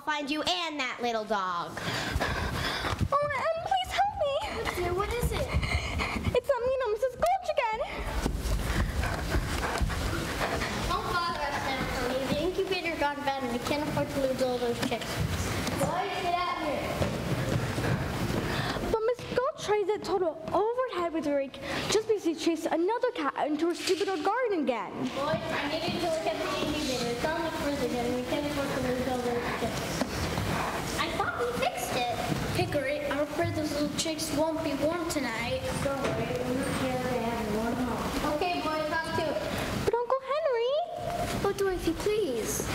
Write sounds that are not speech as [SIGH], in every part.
I'll find you and that little dog. Oh, Em, please help me. Dear, what is it? It's um, you know, Mrs. Gulch again. Don't bother us, Emily. The incubator gone bad and we can't afford to lose all those chicks. Boys, get out here. But Miss Gulch tries it Toto over the head with a rake just because he chased another cat into her stupid old garden again. Boys, I need you to look at the incubator. It's on the fridge again and we can't afford to lose all those chicks. I thought we fixed it. I'm afraid those little chicks won't be warm tonight. Don't worry, we're here home. Okay, boys, off to it. But Uncle Henry, Oh, Dorothy, please.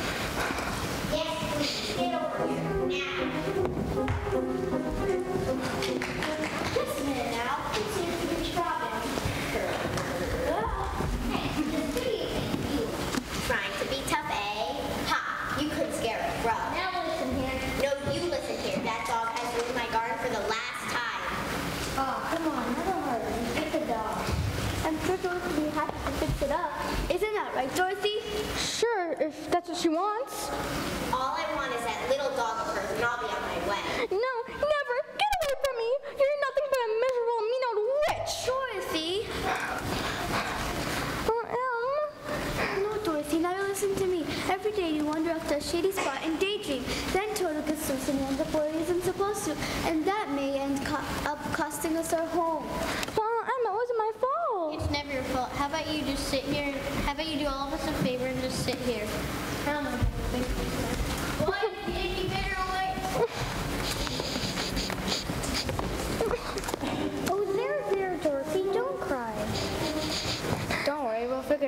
Yes. Get over here. Now. She wants. All I want is that little dog of hers, and I'll be on my way. No, never. Get away from me. You're nothing but a miserable, mean old witch. Dorothy! Uh, Em. No, Dorothy, now listen to me. Every day you wander off to a shady spot and daydream. Then Toto gets loose and ends up where he isn't supposed to. And that may end co- up costing us our home. But Emma, it wasn't my fault. It's never your fault. How about you just sit here? How about you do all of us a favor and just sit here?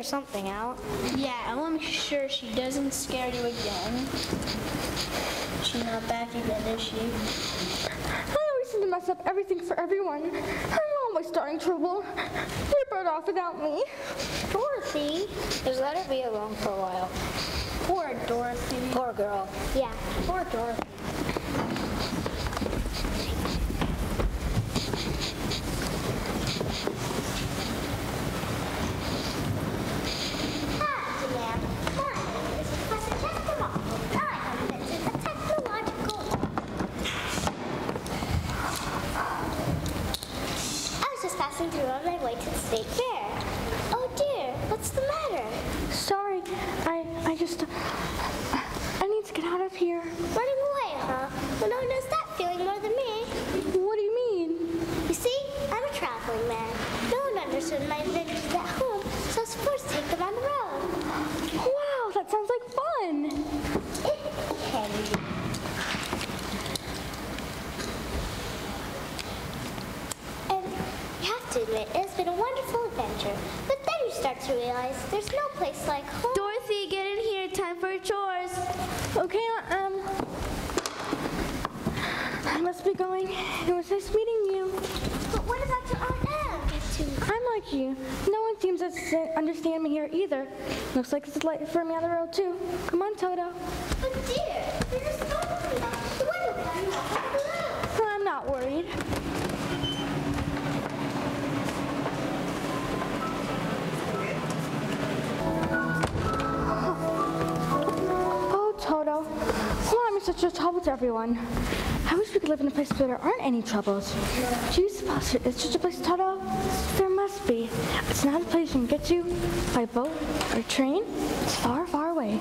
Something out. Yeah, I want to make sure she doesn't scare you again. She's not back again, is she? I always seem to mess up everything for everyone. I'm always starting trouble. They're better off without me. Dorothy? Just let her be alone for a while. Poor Dorothy. Poor girl. Yeah, poor Dorothy. Everyone? I wish we could live in a place where there aren't any troubles. Do you suppose is such a place, Toto? There must be. It's not a place you can get to by boat or train. It's far, far away.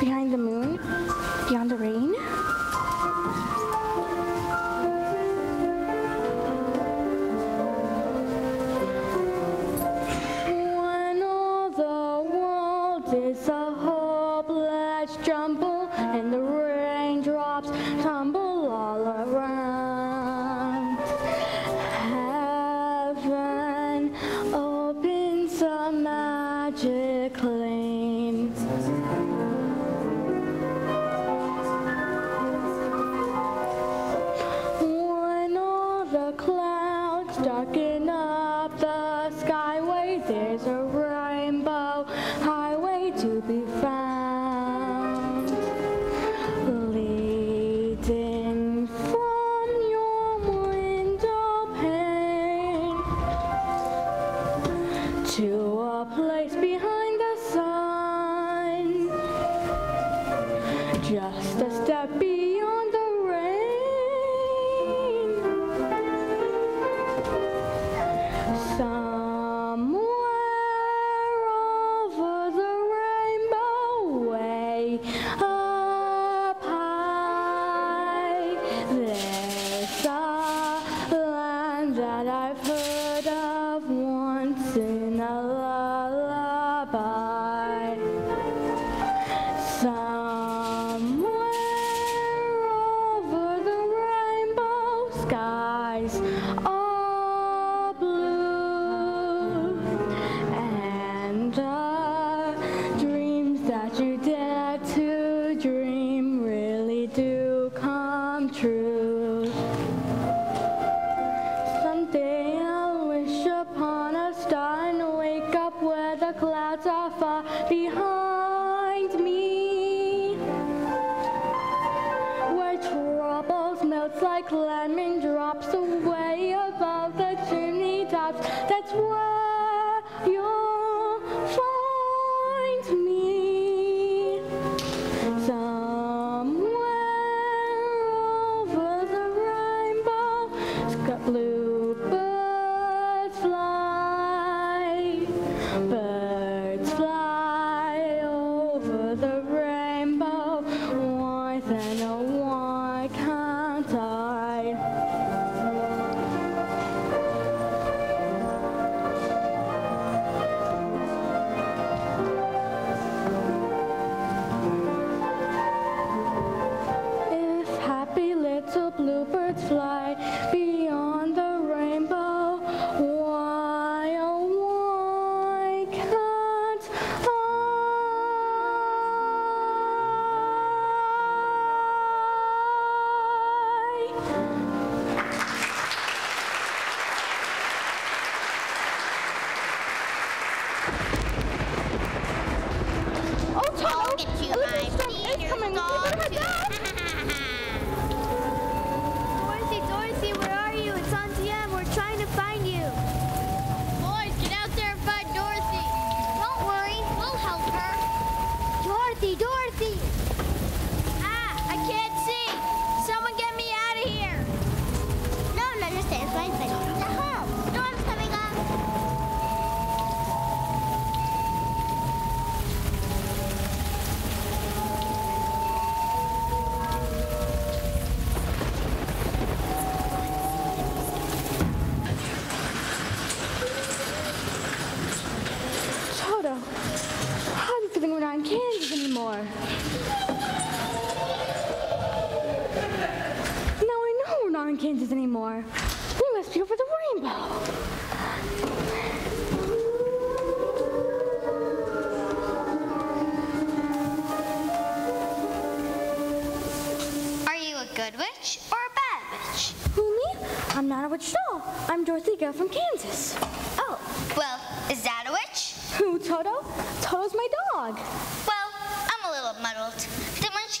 Behind the moon, beyond the rain.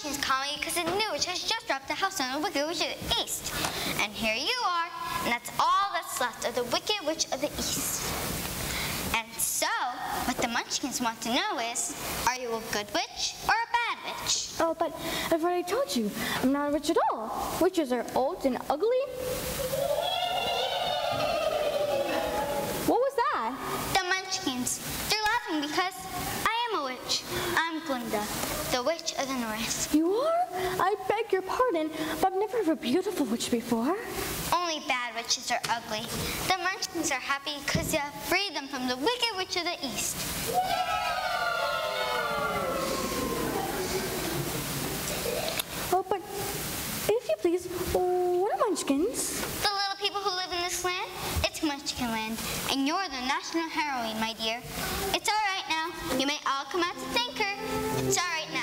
The Munchkins because the new witch has just dropped the house on the Wicked Witch of the East. And here you are, and that's all that's left of the Wicked Witch of the East. And so, what the Munchkins want to know is, are you a good witch or a bad witch? Oh, but I've already told you, I'm not a witch at all. Witches are old and ugly. What was that? The Munchkins. They're laughing because I witch. I'm Glinda, the witch of the North. You are? I beg your pardon, but I've never heard of a beautiful witch before. Only bad witches are ugly. The Munchkins are happy because you have freed them from the Wicked Witch of the East. Oh, but if you please, what are munchkins? The people who live in this land, it's Munchkin land. And you're the national heroine, my dear. It's all right now. You may all come out to thank her. It's all right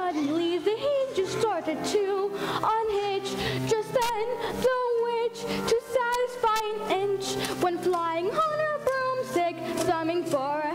Suddenly the hinges started to unhitch. Just then the witch, to satisfy an inch, went flying on her broomstick, thumbing for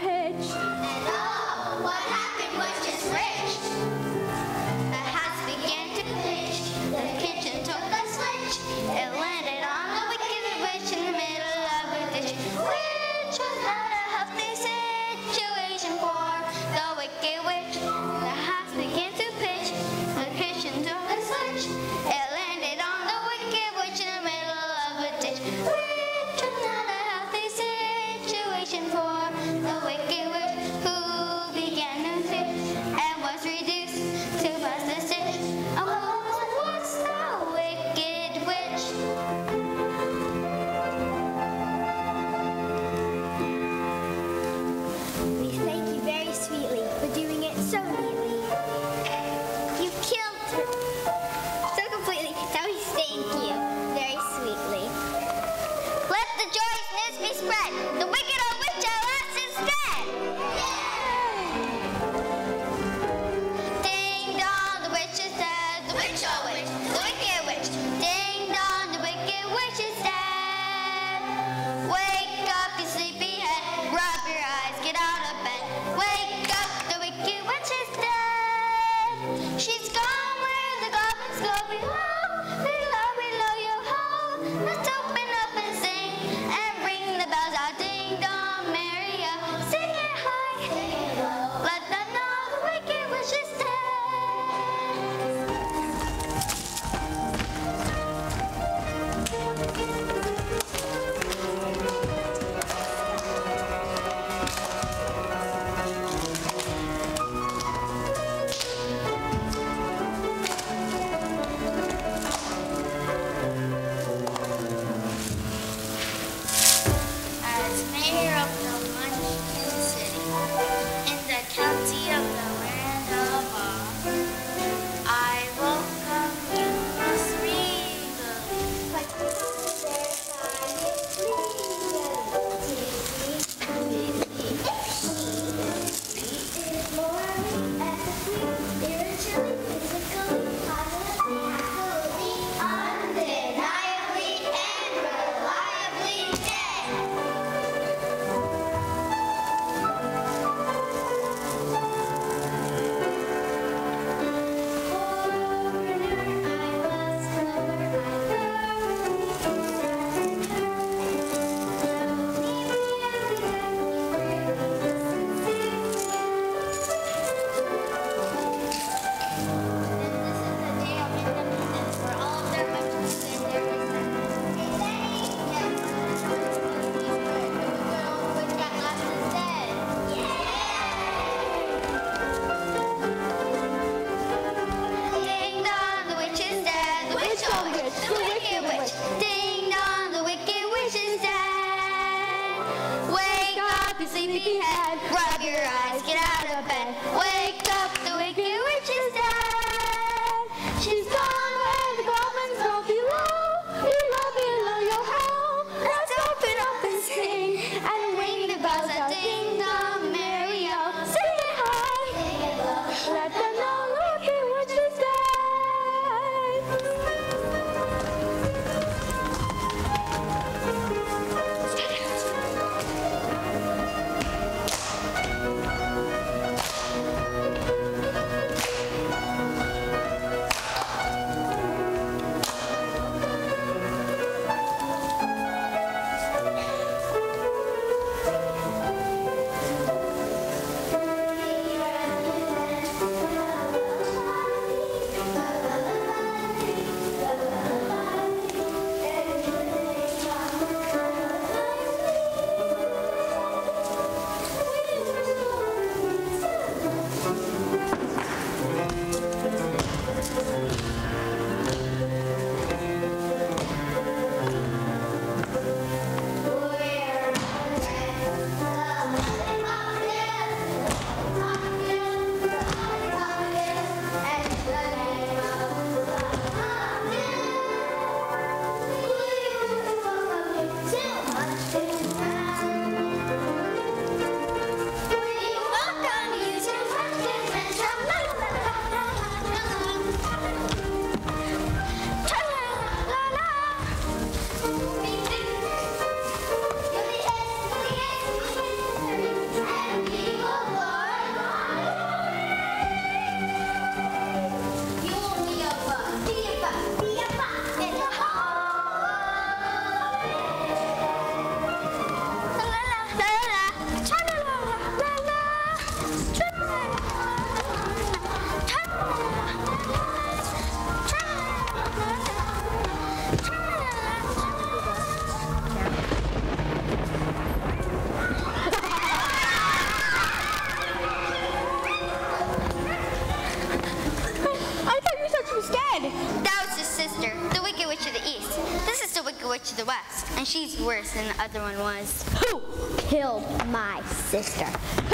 worse the other one was. Who killed my sister?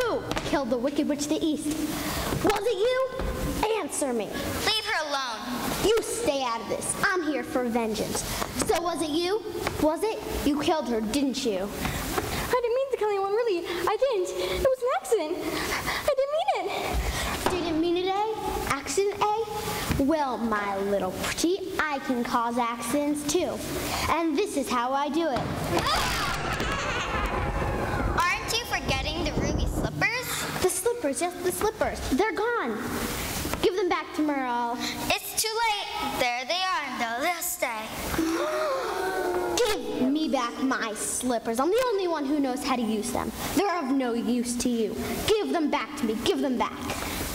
Who killed the wicked witch of the east? Was it you? Answer me. Leave her alone. You stay out of this. I'm here for vengeance. So was it you? Was it? You killed her, didn't you? I didn't mean to kill anyone, really. I didn't. It was an accident. I didn't mean it. Didn't mean it, eh? Accident, eh? Well, my little pretty, I can cause accidents too. And this is how I do it. Aren't you forgetting the ruby slippers? The slippers, yes, the slippers. They're gone. Give them back to Merle. It's too late. There they are, and they'll, stay. [GASPS] Give me back my slippers. I'm the only one who knows how to use them. They're of no use to you. Give them back to me. Give them back.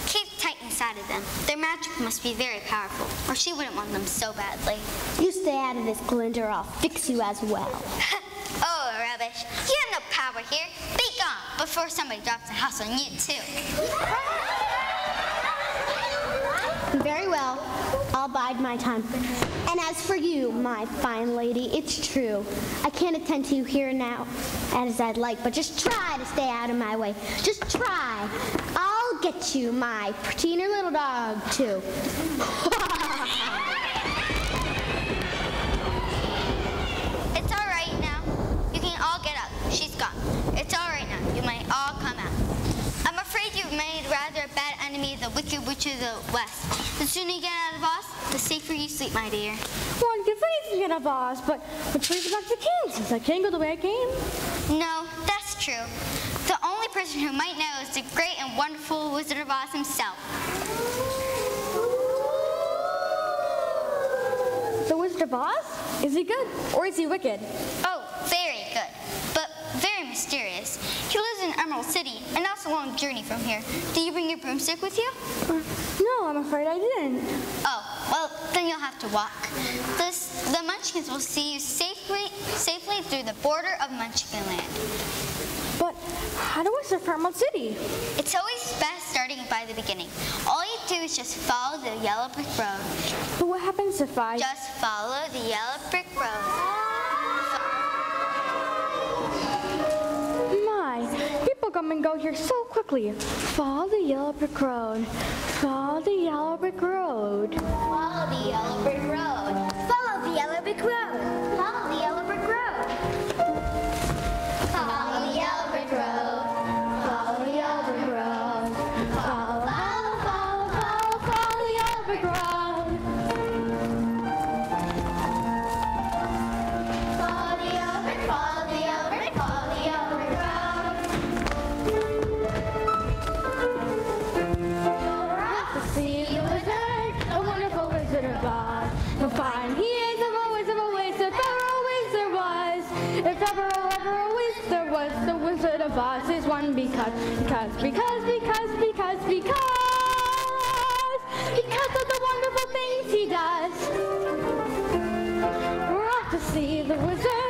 Keep tight inside of them. Their magic must be very powerful, or she wouldn't want them so badly. You stay out of this, Glinda, or I'll fix you as well. [LAUGHS] oh, rubbish. You have no power here. Be gone before somebody drops a house on you, too. Very well. I'll bide my time. And as for you, my fine lady, it's true. I can't attend to you here and now as I'd like, but just try to stay out of my way. Just try. I'll get you my pretty little dog, too. [LAUGHS] Witch the West. The sooner you get out of Oz, the safer you sleep, my dear. Well, I guess I can get a boss, but which way is back to Kansas? I can't go the way I came. No, that's true. The only person who might know is the great and wonderful Wizard of Oz himself. The Wizard of Oz? Is he good or is he wicked? Oh, Emerald City, and that's a long journey from here. Did you bring your broomstick with you? Uh, no, I'm afraid I didn't. Oh, well, then you'll have to walk. This, the Munchkins will see you safely, safely through the border of Munchkinland. But how do I surf Emerald City? It's always best starting by the beginning. All you do is just follow the yellow brick road. But what happens if I... Just follow the yellow brick road. People come and go here so quickly. Follow the yellow brick road. Follow the yellow brick road. Follow the yellow brick road. Follow the yellow brick road. Follow Because, because, because, because, because, because, because of the wonderful things he does. We're off to see the wizard,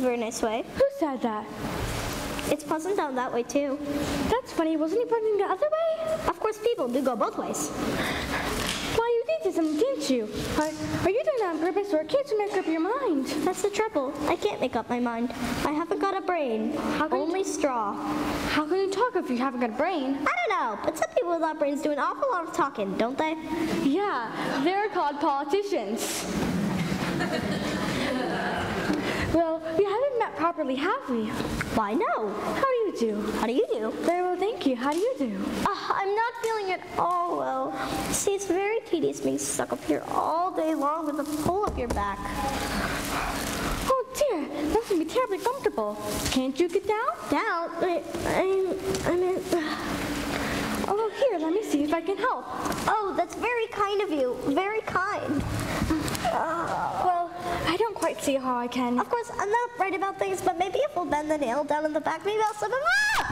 very nice way. Who said that? It's pleasant down that way, too. That's funny. Wasn't he pointing the other way? Of course, people do go both ways. Why, you did something, didn't you? Are, are you doing that on purpose or can't you make up your mind? That's the trouble. I can't make up my mind. I haven't got a brain. How can Only straw. How can you talk if you haven't got a brain? I don't know, but some people without brains do an awful lot of talking, don't they? Yeah, they're called politicians. well, we haven't met properly, have we? Why, no. How do you do? How do you do? Very well, thank you. How do you do? Ah, I'm not feeling at all well. See, it's very tedious being stuck up here all day long with a pole up your back. Oh dear, that's gonna be terribly comfortable. Can't you get down? Down? I, I, I mean, [SIGHS] Oh, here, let me see if I can help. oh, that's very kind of you. Very kind. [SIGHS] Well, I don't quite see how I can. Of course, I'm not right about things, but maybe if we'll bend the nail down in the back, maybe I'll slip him up.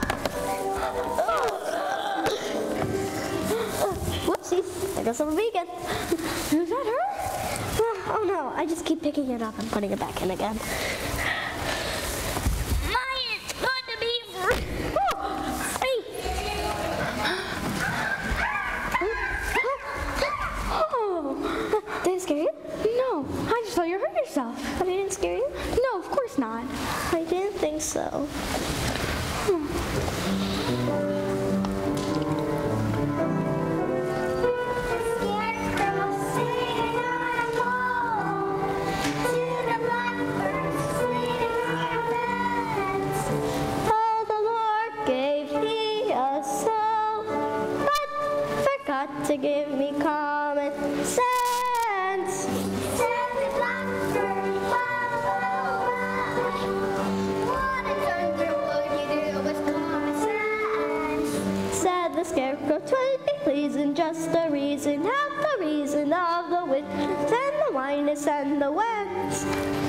Whoopsies. I guess I'm a vegan. Is that her? Oh, oh no, I just keep picking it up and putting it back in again. Mine's [GASPS] no. I just thought you hurt yourself. I didn't scare you? No, of course not. I didn't think so. Oh, the Lord gave me a soul, but forgot to give me common sense. Said the scarecrow, twould be pleasing, just the reason, half the reason of the wit, and the winess and the wets.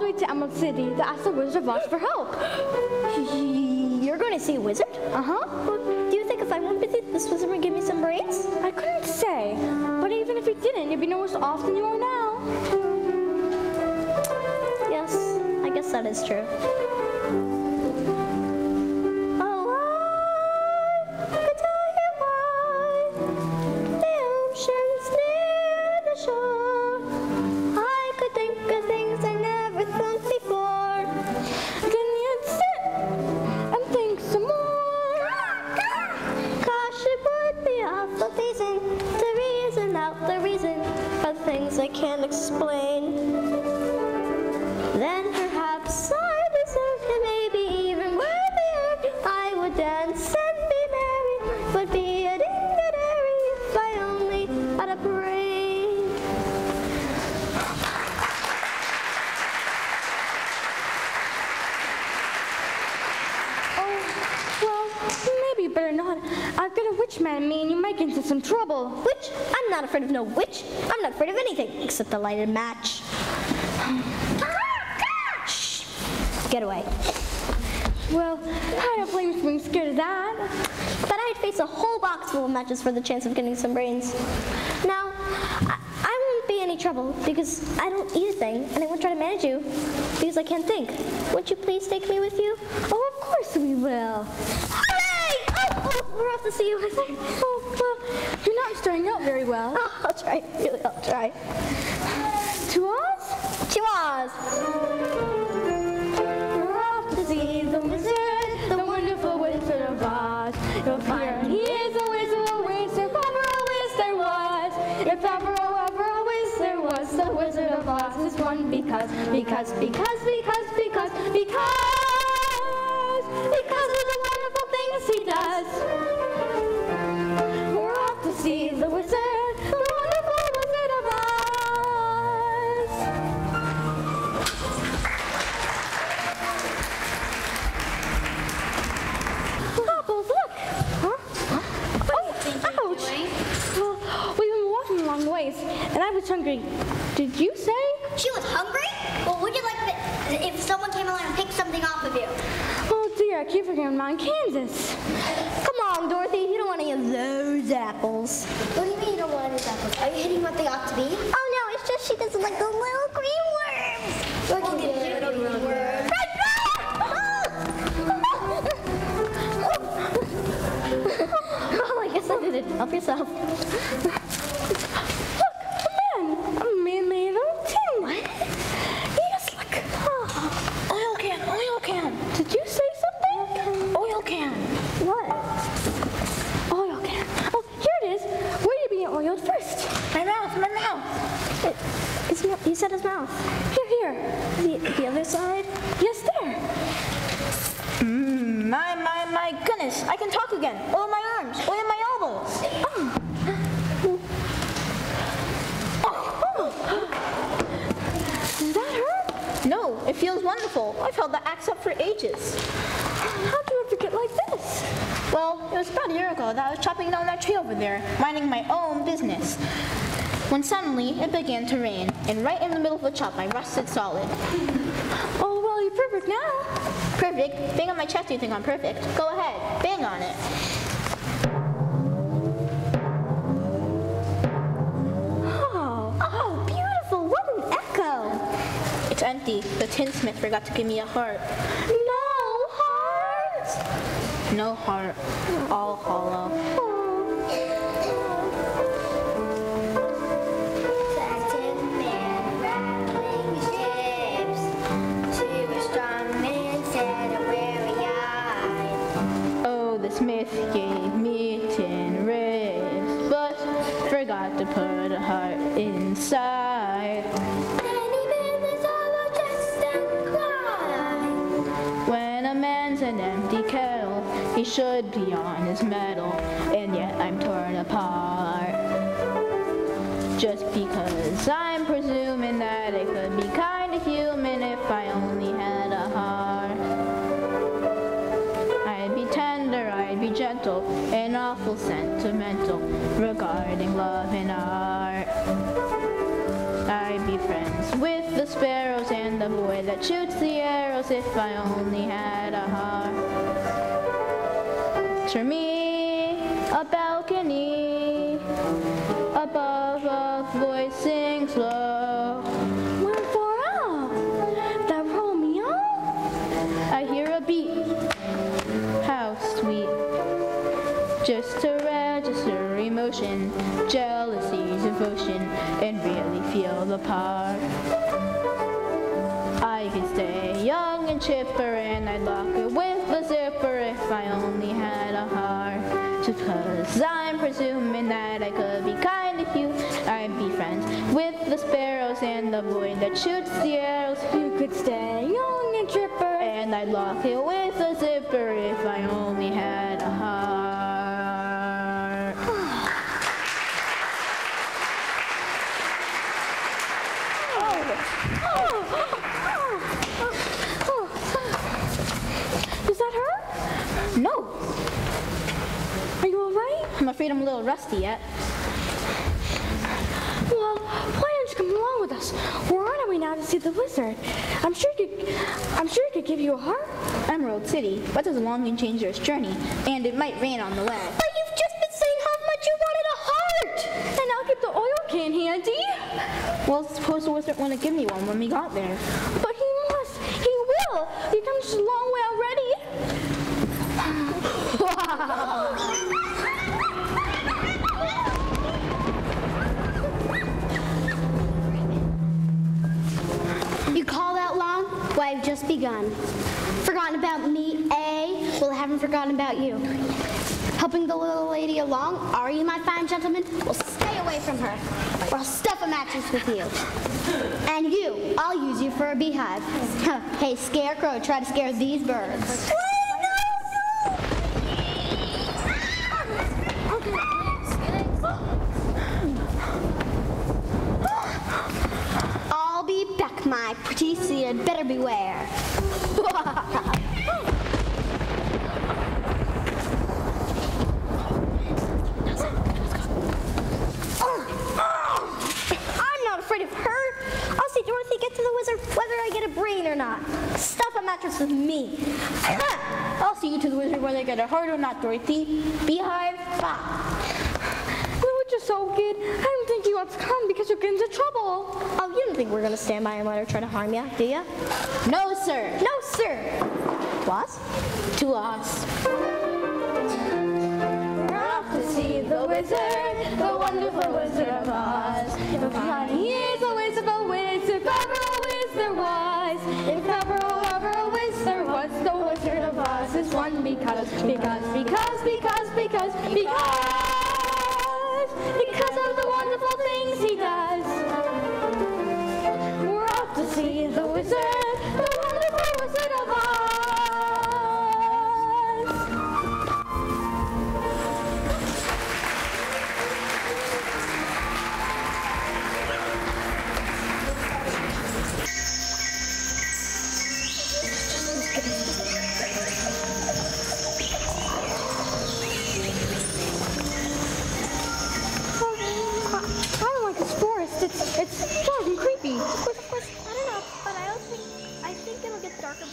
The way to Emerald City to ask the Wizard of Oz for help. You're going to see a wizard? Uh-huh. Do you think if I went with you, this wizard would give me some brains? I couldn't say. But even if he didn't, you'd be no worse off than you are now. Yes, I guess that is true. The lighted match. Shh. Get away. Well, I don't blame you for being scared of that. But I'd face a whole box full of matches for the chance of getting some brains. Now, I, I won't be any trouble because I don't eat a thing, and I won't try to manage you because I can't think. Won't you please take me with you? Oh, of course we will. Hooray! Oh, oh, we're off to see you. Oh, well, you're not starting out very well. Oh, I'll try. Really, I'll try. To Oz. We're off to see the wizard, the wonderful wizard of Oz. You'll find he is a wizard, a wizard, ever a wiz there was. If ever, ever a wiz there was, the wizard of Oz is one because, because, because, hungry. Did you say? She was hungry? Well, would you like it if someone came along and picked something off of you? Oh dear, I keep forgetting I'm in Kansas. Come on, Dorothy. You don't want any of those apples. What do you mean you don't want any apples? Are you hitting what they ought to be? Oh no, it's just she doesn't like the little green worms. Look at the little green worm. oh, I guess I did it. Help yourself. Look, a man. A man made of tin. What? Yes, look. Oh. Oil can, oil can, Did you say something? oil can. What? Oil can. Oh, here it is. Where are you being oiled first? My mouth, my mouth. His mouth. He said his mouth. Here, here. The, the other side? Yes, there. Mm, my, my, my goodness. I can talk again. Oil my arms, oil my elbows. Does that hurt? No, it feels wonderful. I've held the axe up for ages. How'd you ever get like this? Well, it was about a year ago that I was chopping down that tree over there, minding my own business. When suddenly it began to rain, and right in the middle of the chop, I rusted solid. Oh, well, you're perfect now. Perfect. Bang on my chest, you think I'm perfect. Go ahead, bang on it. Oh, Oh, beautiful. What an echo. It's empty. The tinsmith forgot to give me a heart. no heart. No heart, all hollow. Should be on his mettle, and yet I'm torn apart. Just because I'm presuming that I could be kind of human if I only had a heart. I'd be tender, I'd be gentle, and awful sentimental regarding love and art. I'd be friends with the sparrows and the boy that shoots the arrows if I only For me, a balcony above a voice sings low. Where far out? Oh, that Romeo? I hear a beat. How sweet. Just to register emotion, jealousy, devotion, and really feel the part. I could stay young and chipper, and I'd lock it with the zipper if I only had a cause I'm presuming that I could be kind to you, I'd be friends with the sparrows and the boy that shoots the arrows. You could stay young and chipper. And I'd lock it with a zipper if I only had afraid I'm a little rusty yet. Well, why don't you come along with us? We're on our way now to see the wizard. I'm sure he could. I'm sure he could give you a heart. Emerald City, but there's a long and dangerous journey, and it might rain on the way. But you've just been saying how much you wanted a heart, and I'll keep the oil can handy. Well, suppose the wizard want to give me one when we got there. But he must. He will. You've come such a long way already. [LAUGHS] [LAUGHS] I've just begun. Forgotten about me, A? Well, I haven't forgotten about you. Helping the little lady along, are you, my fine gentleman? Well, stay away from her, or I'll stuff a mattress with you. And you, I'll use you for a beehive. [LAUGHS] hey, Scarecrow, try to scare these birds. my pretty seed better beware. [LAUGHS] I'm not afraid of her. I'll see Dorothy get to the wizard whether I get a brain or not. Stuff a mattress with me. [LAUGHS] I'll see you to the wizard whether I get a heart or not, Dorothy. Beehive, bop. That was just so good. I you want to come because you'll get into trouble. Oh, you don't think we're gonna stand by and let her try to harm you, do you? No, sir. No, sir. To us? To us. We're off to see the wizard, the wonderful wizard of Oz. If he is a wizard of a wiz, if ever a wiz there was, if ever, ever a wiz there was, the wizard of Oz is one because, because, because, because, because, because, because wonderful things he does.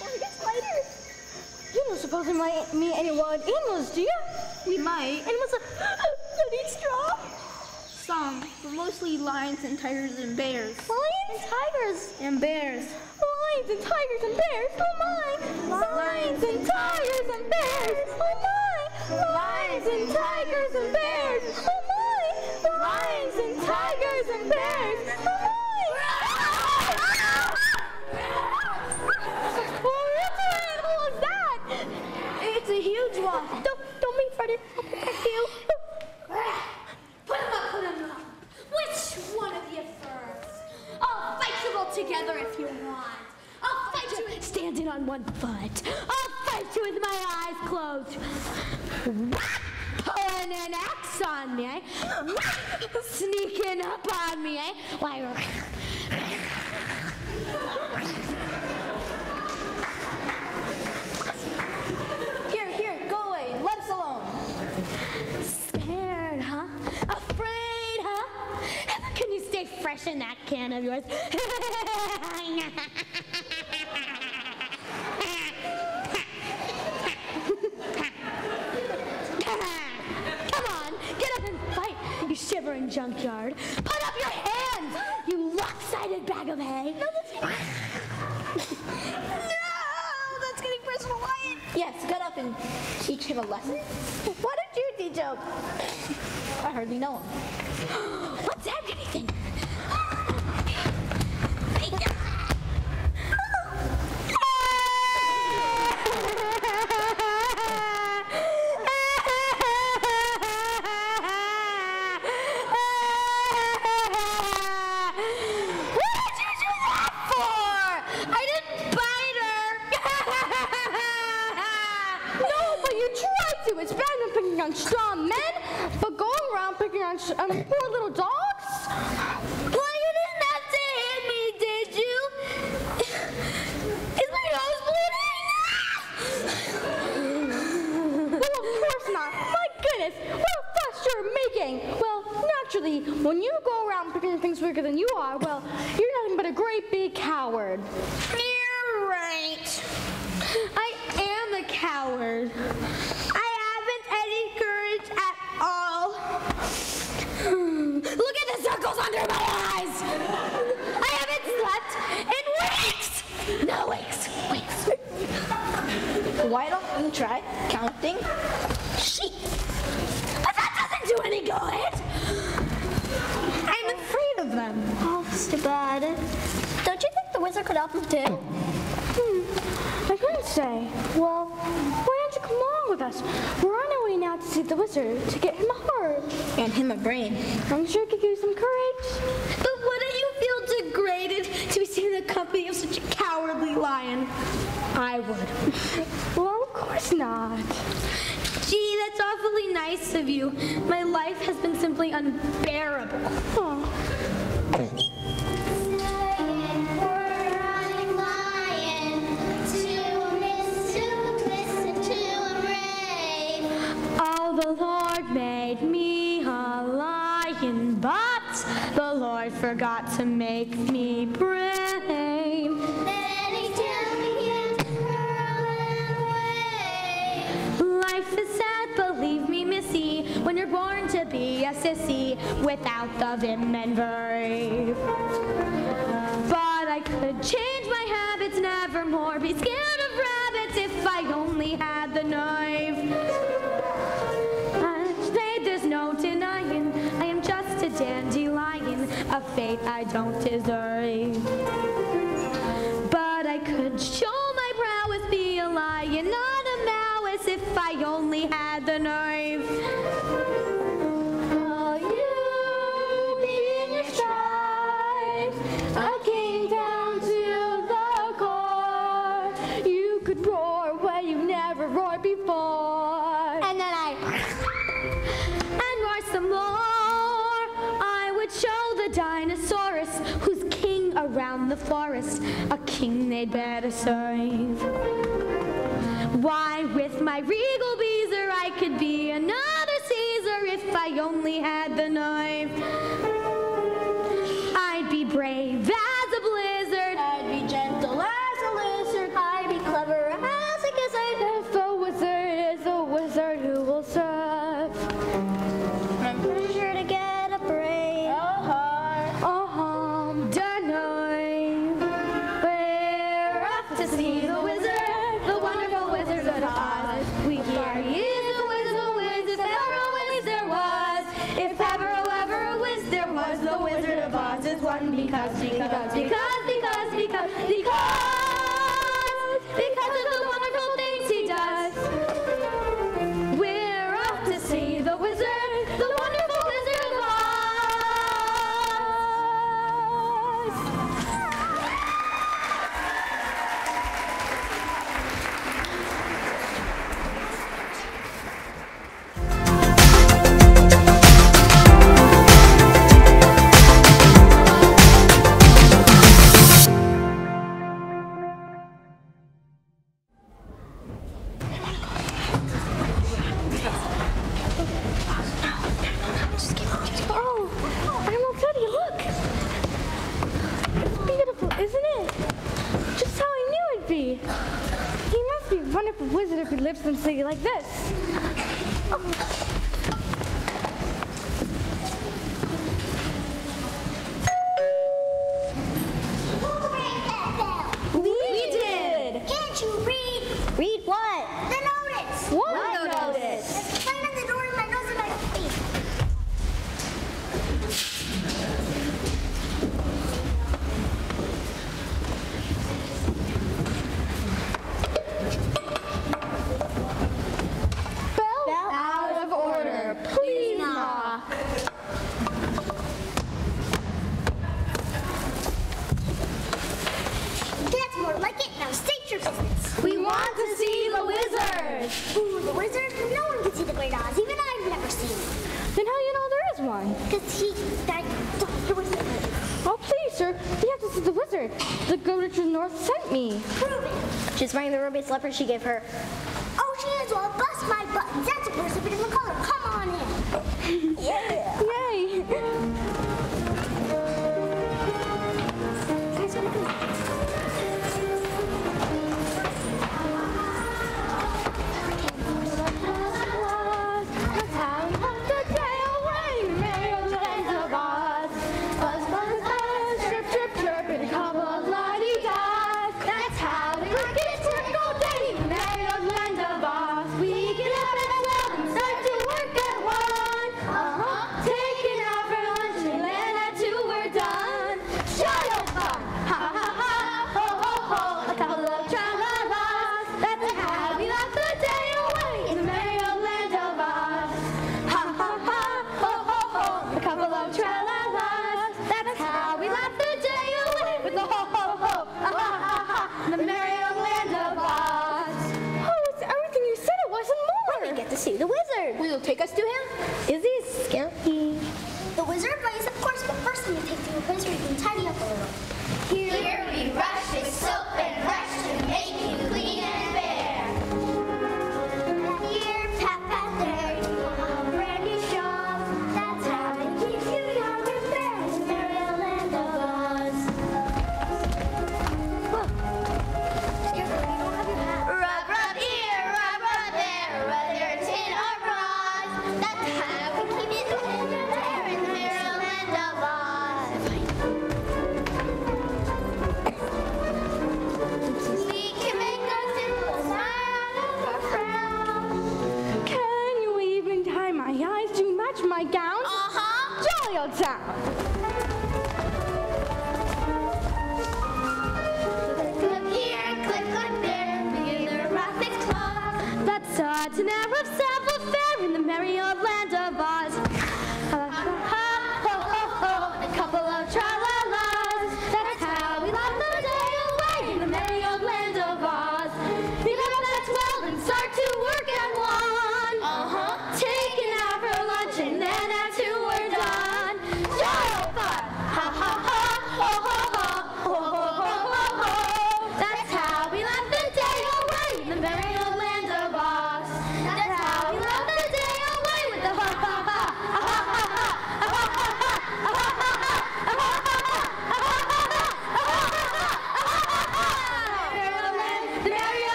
Get darker before it. You don't suppose we might meet any wild animals, do you? We might. Animals that eat straw. Some, but mostly lions and tigers and bears. Lions, tigers. And bears. Lions and tigers and bears. Oh my! Lions and tigers and bears. Oh my! Lions and tigers and bears. Oh my! Lions and tigers and bears. Oh my! What animal is that? It's Don't, don't be afraid. I'll protect you. Put him up, put him up. Which one of you first? I'll fight you all together if you want. I'll fight you standing on one foot. I'll fight you with my eyes closed. Pulling an axe on me, eh? Sneaking up on me, eh? Why? Here, here, go away. Let us alone. Scared, huh? Afraid, huh? How can you stay fresh in that can of yours? Come on, get up and fight, you shivering junkyard. Put up your hands, you lopsided bag of hay. No, that's getting personal, Lion. Yes, get up and teach him a lesson. What did you teach him? I hardly know him. [GASPS] What's that nice of you. My life has been simply unbearable. The Lord made me a lion, but the Lord forgot to make without the Vim and Verve. But I could change my habits nevermore, be scared of rabbits if I only had the knife. And there's no denying, I am just a dandelion, a fate I don't deserve. king they'd better serve. Why, with my regal beezer I could be another Caesar if I only had the knife. because, because, because, she gave her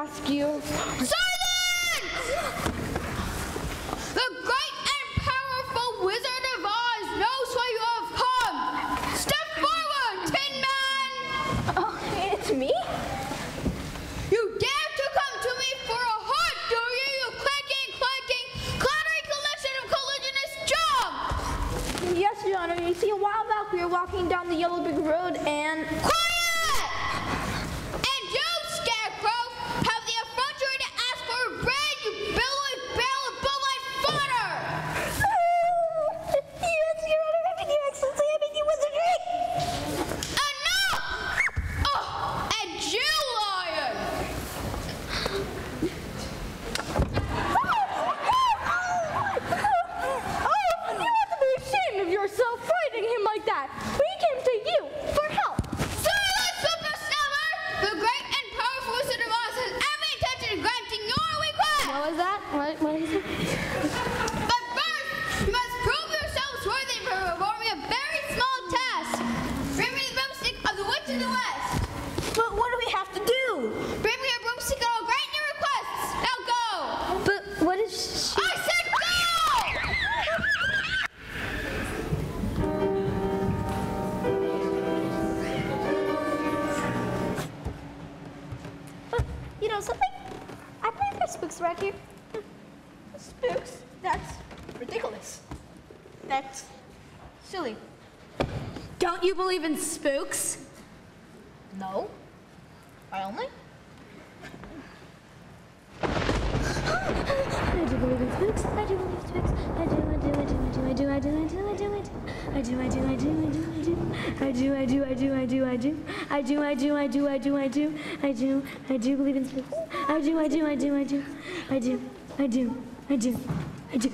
ask you. So I do, I do, I do, I do, I do, I do, I do, I do, I do, I do, I do, I do, believe in spooks. I do, I do, I do, I do, I do, I do, I do, I do.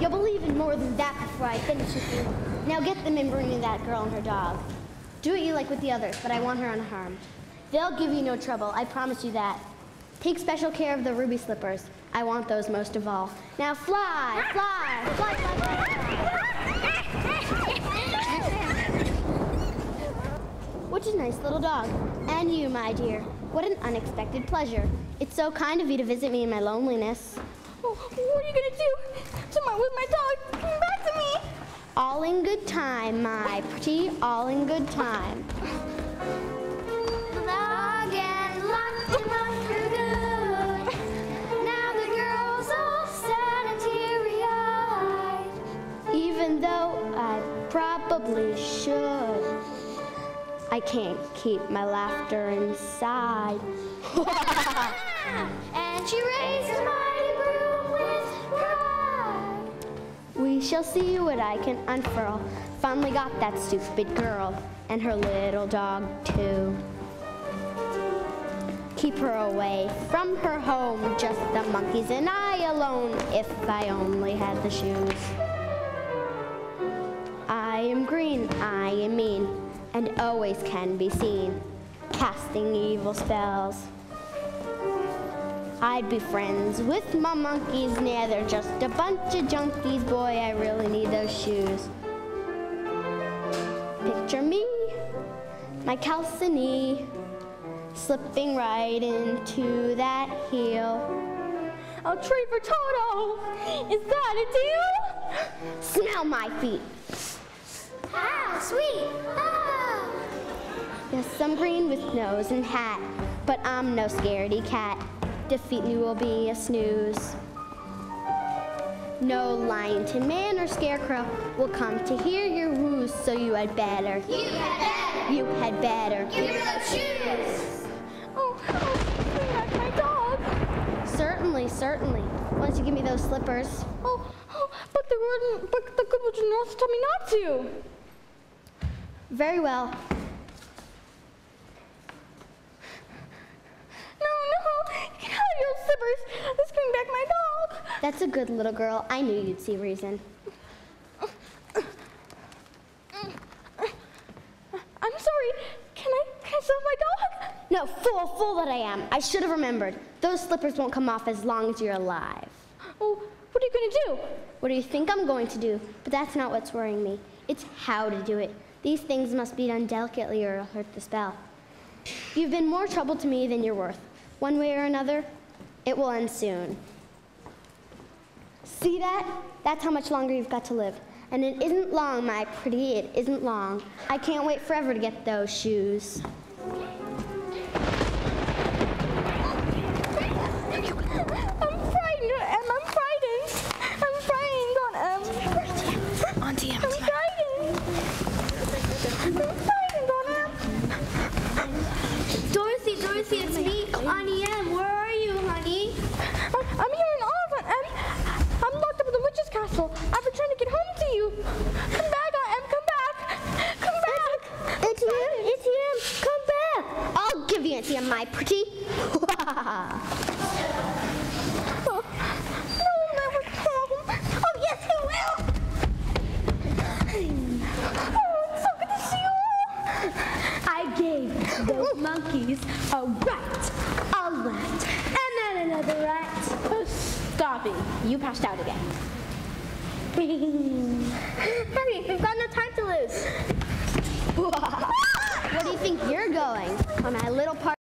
You'll believe in more than that before I finish with you. Now get them and bring me that girl and her dog. Do what you like with the others, but I want her unharmed. They'll give you no trouble, I promise you that. Take special care of the ruby slippers. I want those most of all. Now fly, fly, fly, fly, fly. Which is nice little dog. And you, my dear. What an unexpected pleasure. It's so kind of you to visit me in my loneliness. Oh, what are you gonna do to my, with my dog? Come back to me. All in good time, my pretty, all in good time. Even though I probably should, I can't keep my laughter inside. [LAUGHS] And she raised a mighty broom with pride. We shall see what I can unfurl. Finally got that stupid girl and her little dog too. Keep her away from her home, just the monkeys and I alone, if I only had the shoes. I am green, I am mean, and always can be seen, casting evil spells. I'd be friends with my monkeys, nah, they're just a bunch of junkies. Boy, I really need those shoes. Picture me, my calciny, slipping right into that heel. I'll trade for Toto. Is that a deal? Smell my feet. Ah, sweet. Ah. Yes, I'm green with nose and hat, but I'm no scaredy cat. Defeat me will be a snooze. No lion, tin man, or scarecrow will come to hear your woos, so you had better. You had better. You had better. Give her those shoes. Oh, oh, bring back my dog. Certainly, certainly. Once you give me those slippers. Oh, oh, but the word, but the good witch nurse told me not to. Very well. No, no, get out of your slippers. Let's bring back my dog. That's a good little girl. I knew you'd see reason. I'm sorry. Can I, can I sell my dog? No, fool, fool that I am. I should have remembered. Those slippers won't come off as long as you're alive. Oh, what are you gonna do? What do you think I'm going to do? But that's not what's worrying me. It's how to do it. These things must be done delicately or it'll hurt the spell. You've been more trouble to me than you're worth. One way or another, it will end soon. See that? That's how much longer you've got to live. And it isn't long, my pretty, it isn't long. I can't wait forever to get those shoes. Lucy, it's me, Auntie Em. Where are you, honey? I'm here in Oliphant, Em. I'm locked up in the witch's castle. I've been trying to get home to you. Come back, Aunt Em. Come back. Come back. It's him. It's him. Come back. I'll give you Auntie Em. my pretty. [LAUGHS] wave. Those monkeys, a right, a left, and then another right. Oh, stop it. You passed out again. [LAUGHS] Hurry, we've got no time to lose. Where do you think you're going? On my little party.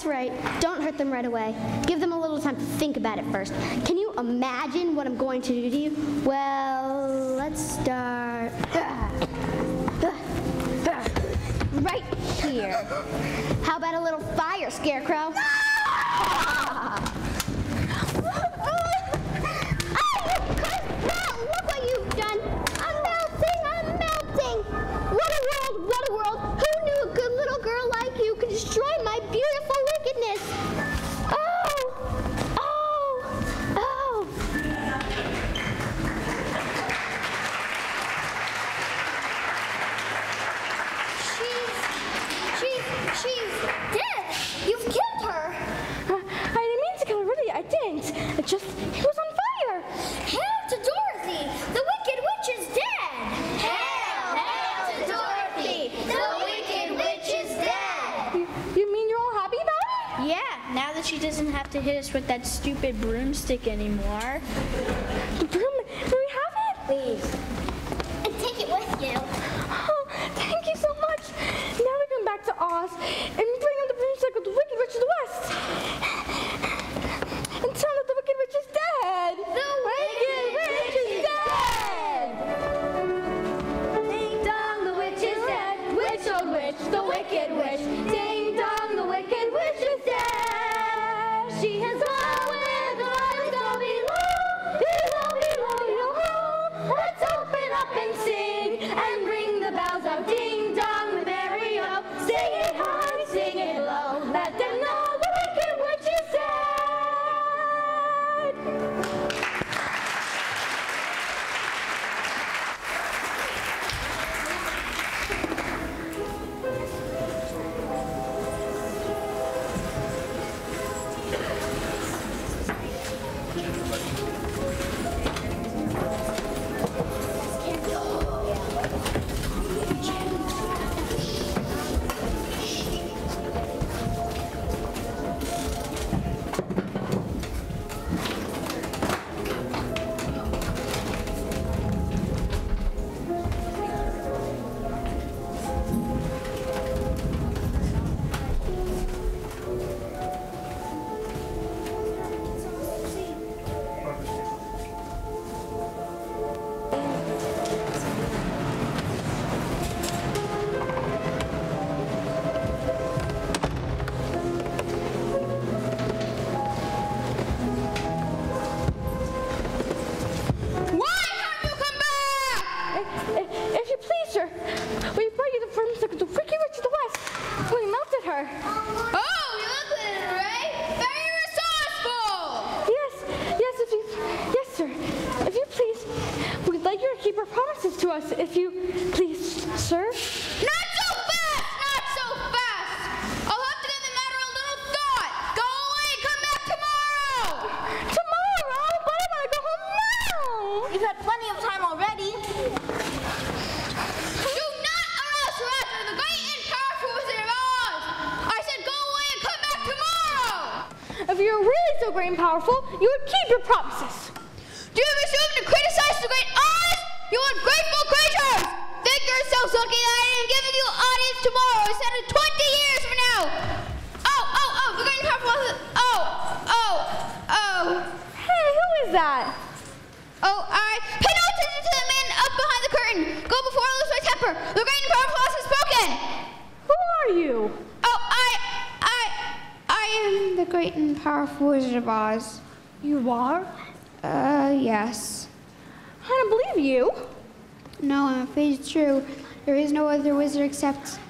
That's right. Don't hurt them right away. Give them a little time to think about it first. Can you imagine what I'm going to do to you? Well, let's start right here. How about a little fire, Scarecrow? No! this with that stupid broomstick anymore. The broom, can we have it? Please. And take it with you. Oh, [GASPS] thank you so much. Now we come back to Oz. And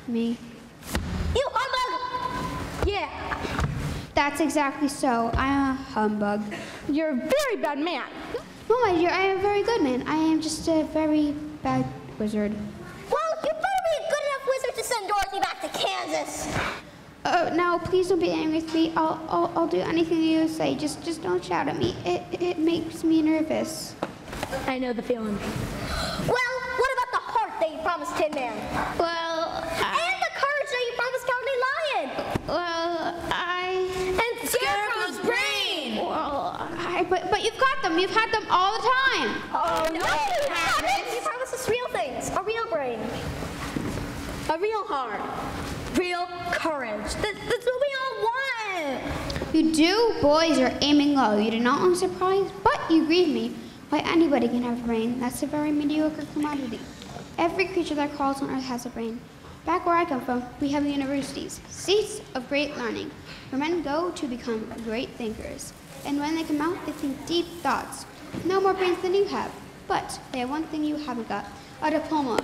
me. You humbug! Yeah. That's exactly so. I'm a humbug. You're a very bad man. No, my dear, I am a very good man. I am just a very bad wizard. Well, you better be a good enough wizard to send Dorothy back to Kansas. Uh, now, please don't be angry with me. I'll, I'll, I'll do anything you say. Just, just don't shout at me. It, it makes me nervous. I know the feeling. Well, what about the heart that you promised Tin Man? Well, I, And the courage that you promised Cowardly Lion? well, I, And Scarecrow's brain! well, I, but, but you've got them. You've had them all the time. Oh, no, you haven't. You promised us real things. A real brain. A real heart. Real courage. That, that's what we all want. You do, boys you're aiming low. You do not want surprise, but you grieve me. Why, anybody can have a brain. That's a very mediocre commodity. Every creature that crawls on Earth has a brain. Back where I come from, we have universities, seats of great learning, where men go to become great thinkers. And when they come out, they think deep thoughts. No more brains than you have, but they have one thing you haven't got a diploma.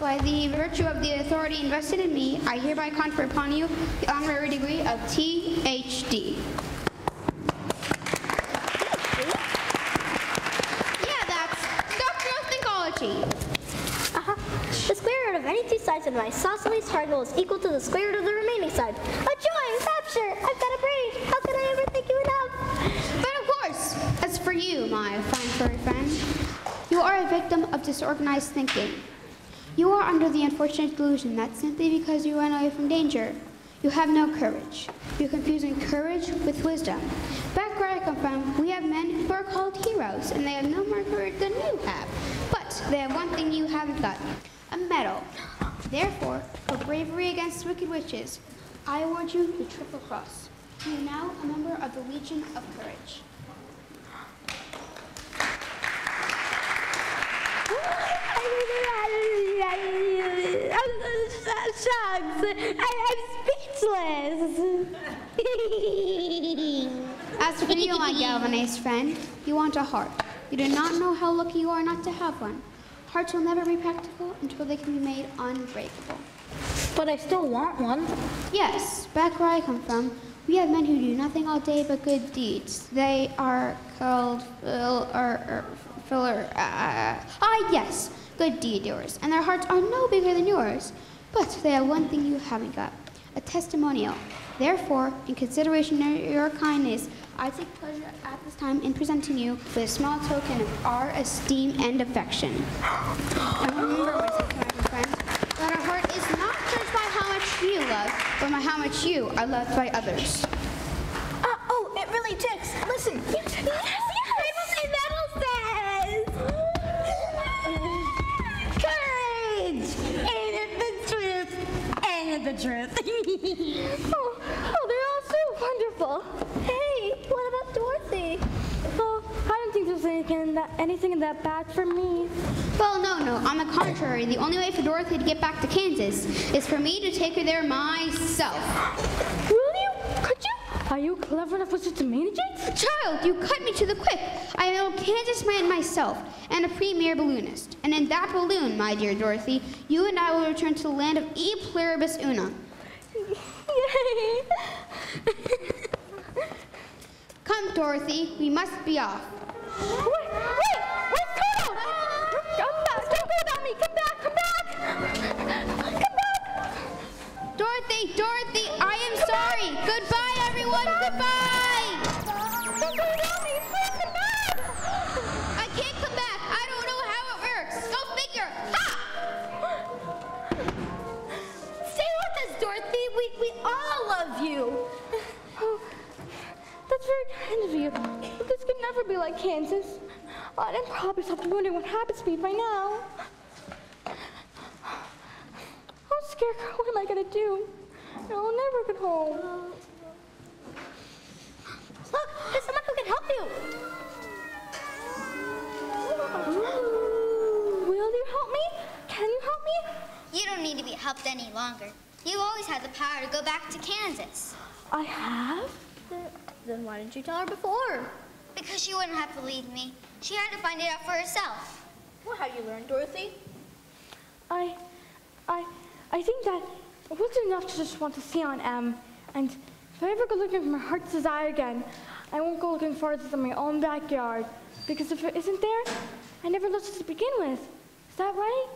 By the virtue of the authority invested in me, I hereby confer upon you the honorary degree of THD. Yeah, that's Doctor of Thinkology. Uh-huh. The square root of any two sides of an isosceles triangle is equal to the square root of the remaining side. A joy, rapture! I've got a brain! How could I ever thank you enough? But of course, as for you, my fine furry friend, you are a victim of disorganized thinking. You are under the unfortunate delusion that simply because you run away from danger, you have no courage. You're confusing courage with wisdom. Back where I come from, we have men who are called heroes, and they have no more courage than you have. But they have one thing you haven't got a medal. Therefore, for bravery against wicked witches, I award you the Triple Cross. You are now a member of the Legion of Courage. Shucks. I, I'm speechless. As for you, my galvanized friend, you want a heart. You do not know how lucky you are not to have one. Hearts will never be practical until they can be made unbreakable. But I still want one. Yes, back where I come from, we have men who do nothing all day but good deeds. They are called fill, or, filler. Uh, ah, yes, good deed doers, and their hearts are no bigger than yours. But they have one thing you haven't got: a testimonial. Therefore, in consideration of your kindness, I take pleasure at this time in presenting you with a small token of our esteem and affection. And remember, my friends, that a heart is not judged by how much you love, but by how much you are loved by others. Uh, oh, it really ticks. Listen. Yes, yes, my medal says. Courage. Ain't it the truth? Ain't it the truth? [LAUGHS] Oh, oh, they're all so wonderful. Hey, what about Dorothy? Oh, I don't think there's anything in that, anything in that bag for me. Well, no, no. On the contrary, the only way for Dorothy to get back to Kansas is for me to take her there myself. Will you? Could you? Are you clever enough with to manage it? Child, you cut me to the quick. I am a Kansas man myself and a premier balloonist. And in that balloon, my dear Dorothy, you and I will return to the land of E pluribus unum. [LAUGHS] Yay! [LAUGHS] Come, Dorothy, we must be off. Wait, wait, where's Toto? Come back, don't go without me. Come back, come back. Come back. Dorothy, Dorothy, I am sorry. Goodbye, everyone. Goodbye. Don't go without me. Please come back. I can't come back. I don't know how it works. Go figure. Ha! Stay with us, Dorothy. We, we all love you. That's very kind of you. But this could never be like Kansas. Oh, and probably stop wondering what happens to me by now. Oh, Scarecrow, what am I gonna do? I'll never get home. Look, there's someone who can help you. Will you help me? Can you help me? You don't need to be helped any longer. You always had the power to go back to Kansas. I have? Then why didn't you tell her before? Because she wouldn't have believed me. She had to find it out for herself. What have you learned, Dorothy? I, I, I think that it wasn't enough to just want to see Aunt Em. And if I ever go looking for my heart's desire again, I won't go looking for it in my own backyard. Because if it isn't there, I never looked to begin with. Is that right?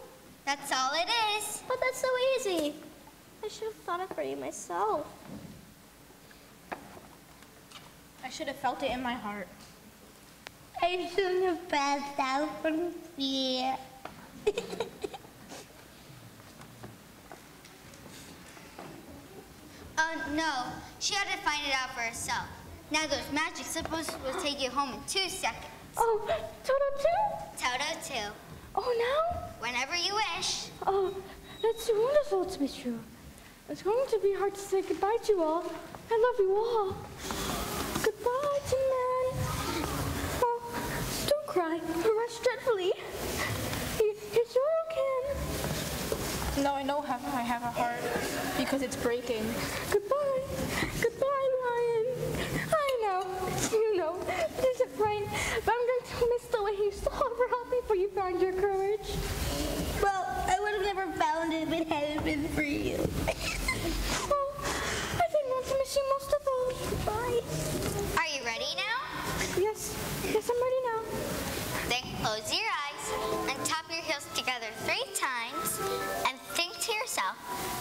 That's all it is. But that's so easy. I should have thought it for you myself. I should have felt it in my heart. I shouldn't have passed out from fear. Oh, [LAUGHS] no. She had to find it out for herself. Now those magic slippers will take you home in two seconds. Oh, Toto too? Toto, too. Oh, now? Whenever you wish. Oh, that's wonderful to be true. It's going to be hard to say goodbye to you all. I love you all. Goodbye, Tin Man. Oh, don't cry. You rest dreadfully. You, you sure can. No, I know have, I have a heart because it's breaking. Goodbye. Goodbye, Lion. I know. You know. It isn't right. But I'm going to miss the way you saw over help me before you found your courage. Well, I would have never found it if it hadn't been for you. Oh, I didn't want to miss you most of all. Bye. Are you ready now? Yes. Yes, I'm ready now. Then close your eyes and tap your heels together three times and think to yourself,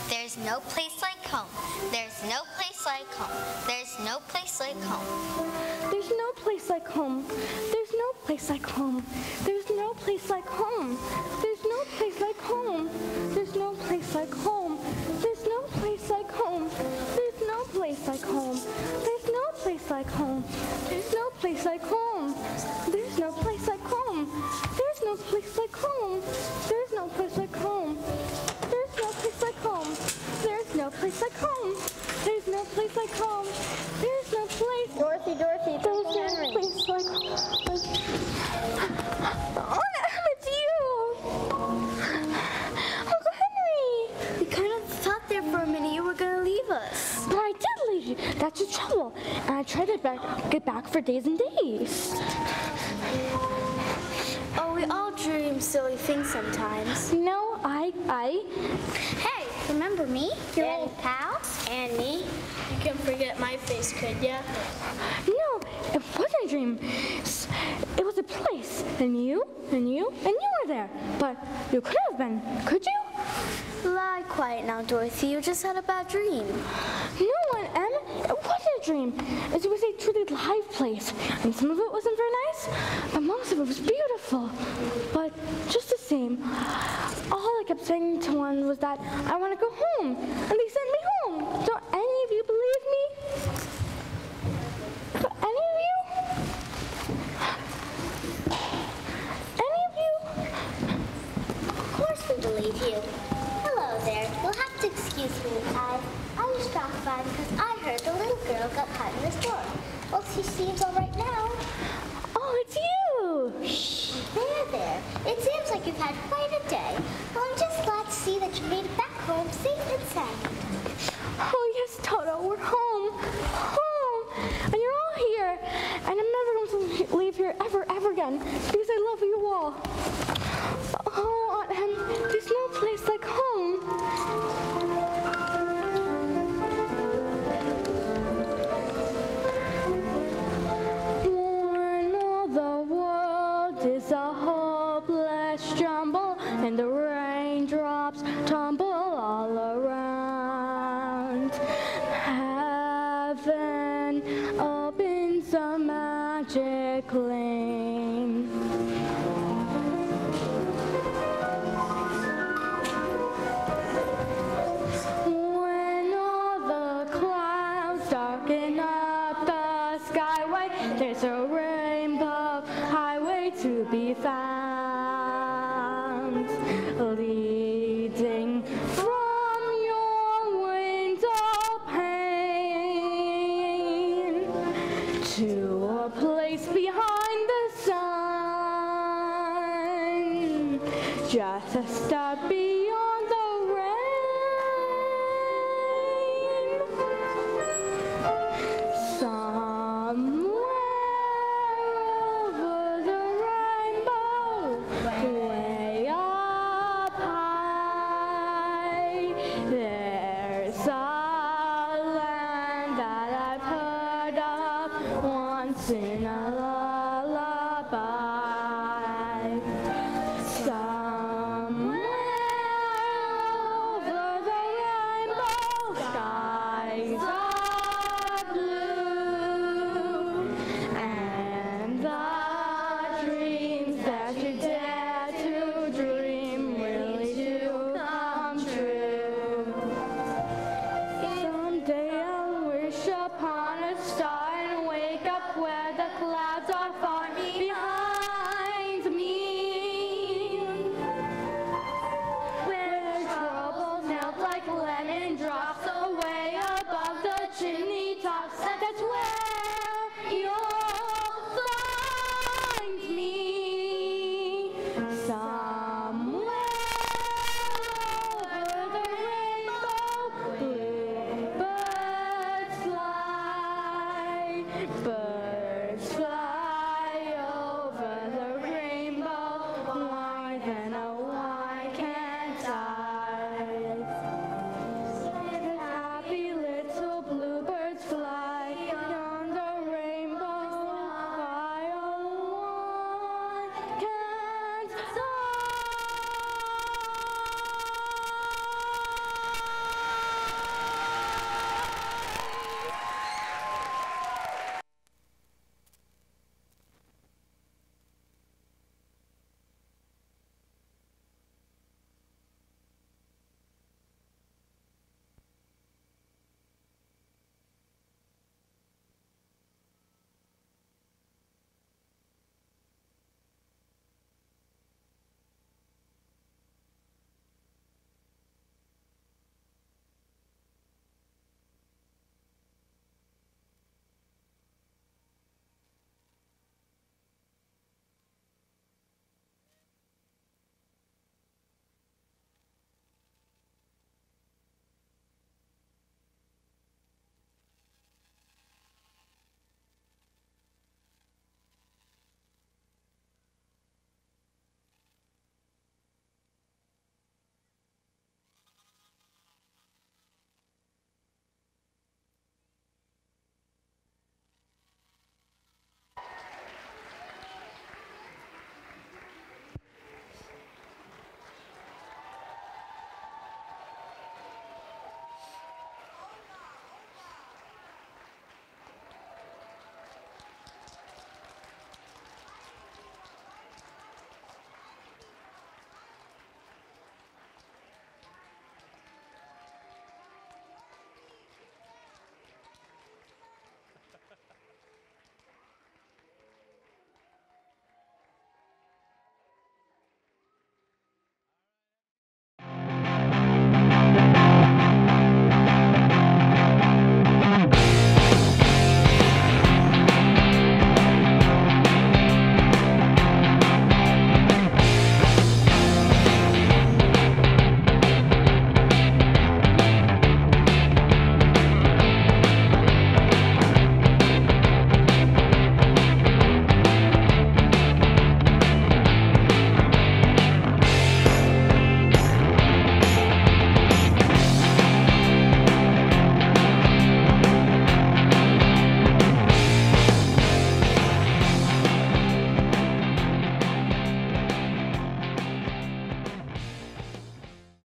there's no place like home. There's no place like home. There's no place like home. There's no place like home. There's no place like home. There's no place like home. There's no place like home. There's no place like home. There's no place like home. There's no place like home. There's no place like home. There's no place like home. There's no place like home. There's no place like home. There's no place like home. There's no place like home. There's no place like home. There's no place like home. There's no place. Dorothy, Dorothy, There's get for days and days. Oh, we all dream silly things sometimes. No, I, I, Hey, remember me? Your old pal? And me? You can forget my face, could ya? To be found, leading from your window pane to a place behind the sun. Just a star